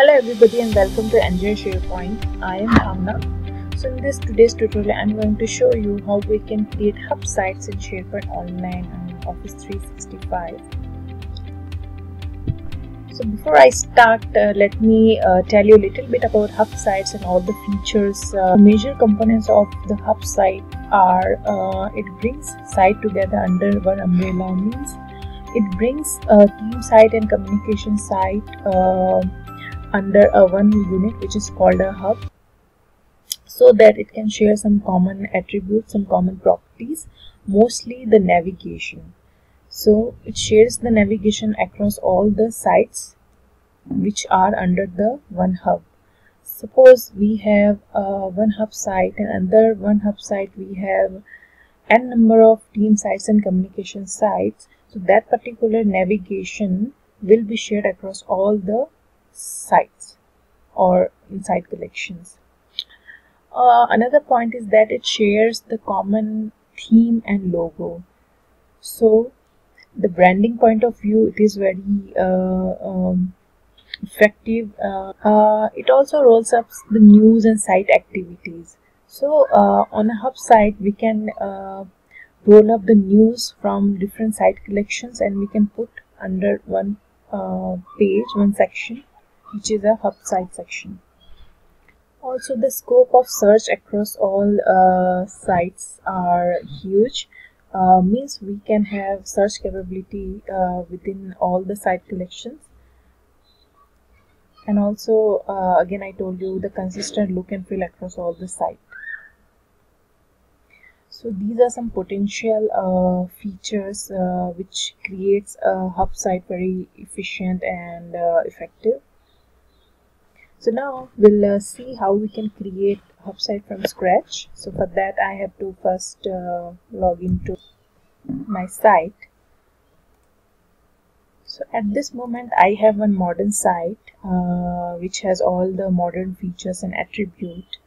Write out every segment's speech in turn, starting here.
Hello everybody and welcome to Enjoy SharePoint. I am Hamna. So in this today's tutorial I'm going to show you how we can create hub sites in SharePoint Online and Office 365. So before I start, uh, let me uh, tell you a little bit about hub sites and all the features. Uh, major components of the hub site are uh, it brings site together under one umbrella means it brings a team site and communication site uh, under a one unit which is called a hub. So that it can share some common attributes some common properties mostly the navigation. So it shares the navigation across all the sites which are under the one hub. Suppose we have uh, one hub site and under one hub site we have n number of team sites and communication sites. So that particular navigation will be shared across all the sites or inside collections. Uh, another point is that it shares the common theme and logo. So the branding point of view, it is very uh, um, effective. Uh, uh it also rolls up the news and site activities. So uh, on a hub site, we can uh, roll up the news from different site collections and we can put under one page, one section which is a hub site section. Also, the scope of search across all uh, sites are huge. Uh, means we can have search capability uh, within all the site collections and also uh, again I told you the consistent look and feel across all the site so these are some potential uh, features uh, which creates a hub site very efficient and uh, effective so now we'll uh, see how we can create a hub site from scratch. So for that I have to first uh, log into my site. So at this moment I have one modern site uh, which has all the modern features and attribute.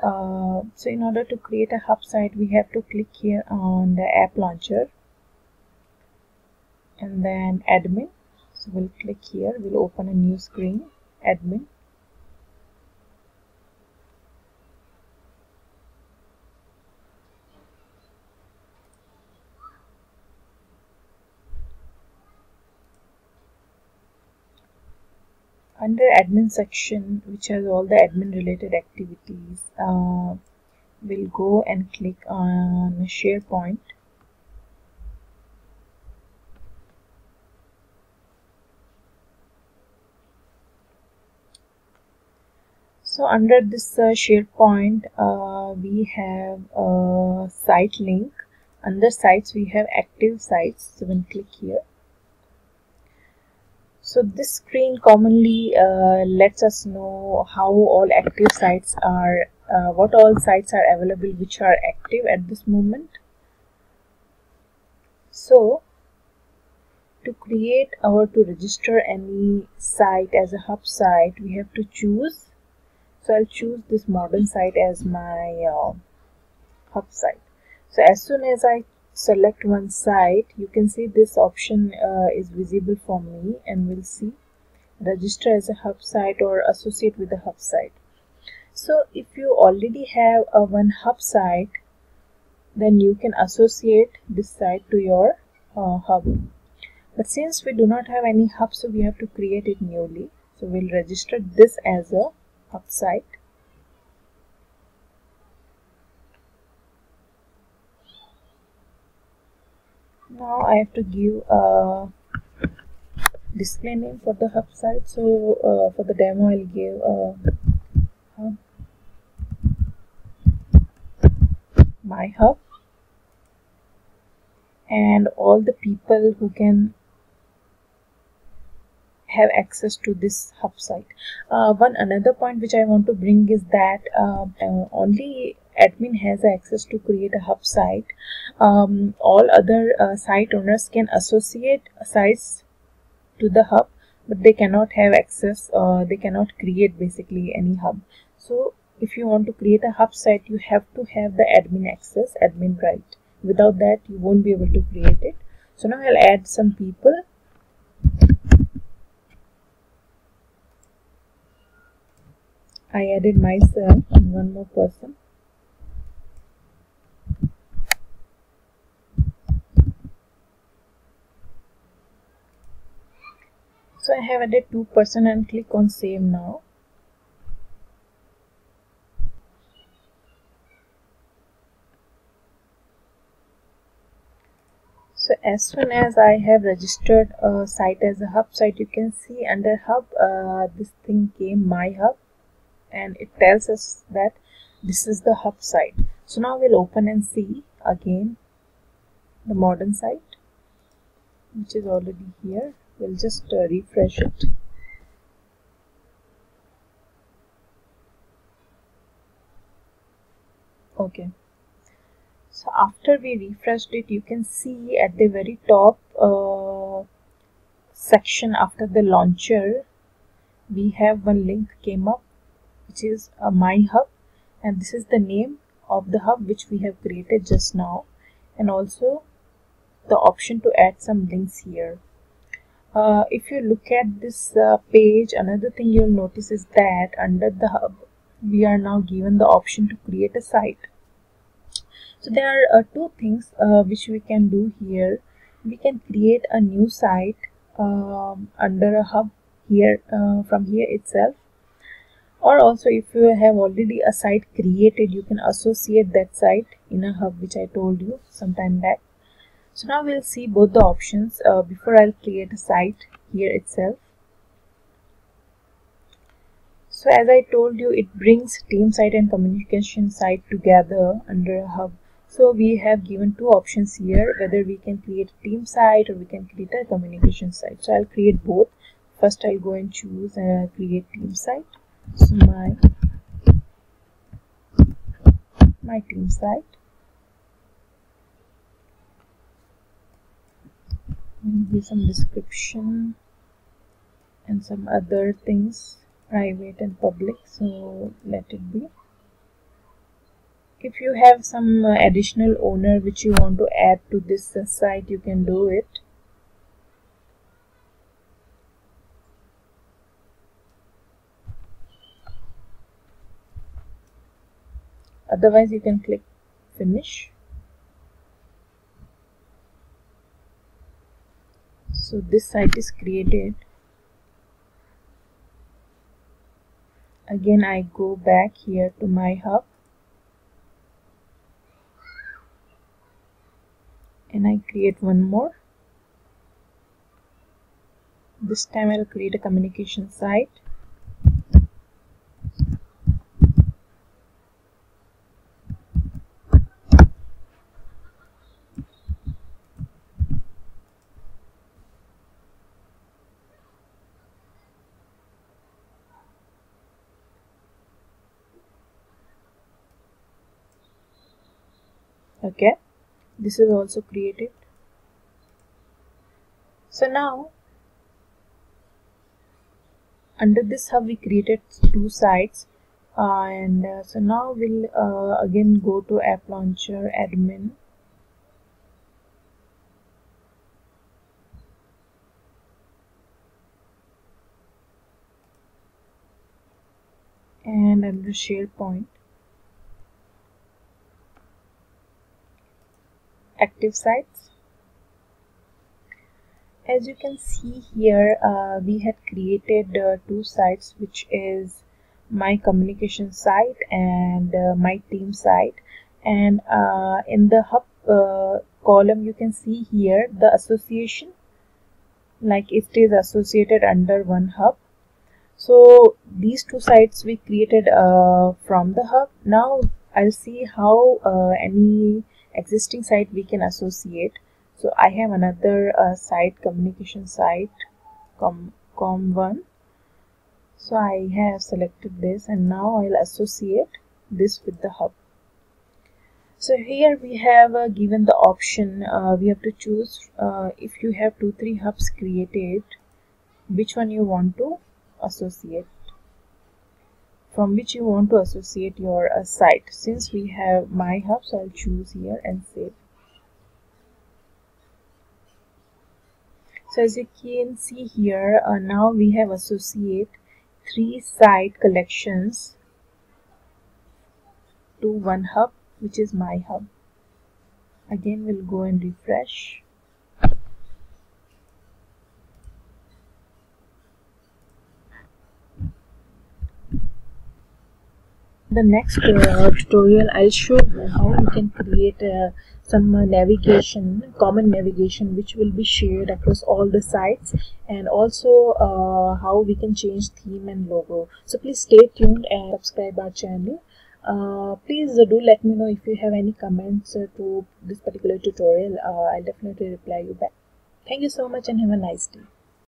Uh, so in order to create a hub site we have to click here on the app launcher and then admin. So we'll click here. We'll open a new screen admin under admin section which has all the admin related activities uh, we'll go and click on SharePoint. So under this uh, SharePoint uh, we have a site link. Under sites we have active sites. So we'll click here so this screen commonly uh, lets us know how all active sites are, uh, what all sites are available which are active at this moment. So to create or to register any site as a hub site, we have to choose. So I'll choose this modern site as my uh, hub site. So as soon as I select one site you can see this option uh, is visible for me and we'll see. Register as a hub site or associate with a hub site. So if you already have a one hub site then you can associate this site to your uh, hub. But since we do not have any hub so we have to create it newly. So we'll register this as a hub site now I have to give a display name for the hub site. So uh, for the demo I'll give a hub. My hub. And all the people who can have access to this hub site. Uh, one another point which I want to bring is that uh, uh, only admin has access to create a hub site. Um, all other uh, site owners can associate sites to the hub, but they cannot have access. Uh, they cannot create basically any hub. So if you want to create a hub site, you have to have the admin access, admin right. Without that, you won't be able to create it. So now I'll add some people I added myself and one more person so I have added two person and click on save now. So as soon as I have registered a site as a hub site you can see under hub uh, this thing came my hub. And it tells us that this is the hub site. So now we'll open and see again the modern site which is already here we'll just uh, refresh it. Okay. So after we refreshed it you can see at the very top uh, section after the launcher we have one link came up which is a my hub. And this is the name of the hub which we have created just now. And also the option to add some links here uh, if you look at this uh, page another thing you'll notice is that under the hub we are now given the option to create a site. So there are uh, two things uh, which we can do here. We can create a new site um, under a hub here uh, from here itself. Or also if you have already a site created you can associate that site in a hub which I told you some time back so now we'll see both the options uh, before I'll create a site here itself. So as I told you, it brings team site and communication site together under a hub. So we have given two options here, whether we can create a team site or we can create a communication site. So I'll create both. First I'll go and choose uh, create team site. So my, my team site. Give some description and some other things private and public so let it be. If you have some uh, additional owner which you want to add to this uh, site you can do it. Otherwise you can click finish so this site is created. Again I go back here to my hub. And I create one more. This time I'll create a communication site okay. This is also created. So now under this hub we created two sites uh, and uh, so now we'll uh, again go to app launcher admin. And under SharePoint active sites. As you can see here uh, we had created uh, two sites which is my communication site and uh, my team site. And uh, in the hub uh, column you can see here the association like it is associated under one hub. So these two sites we created uh, from the hub. Now I'll see how any existing site we can associate. So I have another uh, site communication site com com1 so I have selected this and now I'll associate this with the hub. So here we have uh, given the option uh, we have to choose uh, if you have two three hubs created which one you want to associate from which you want to associate your uh, site. Since we have my hub so I'll choose here and save. So as you can see here uh, now we have associate three site collections to one hub which is my hub. Again we'll go and refresh the next uh, tutorial I'll show you how you can create uh, some uh, navigation common navigation which will be shared across all the sites and also uh, how we can change theme and logo. So please stay tuned and subscribe our channel. Uh, please do let me know if you have any comments uh, to this particular tutorial. I'll definitely reply you back. Thank you so much and have a nice day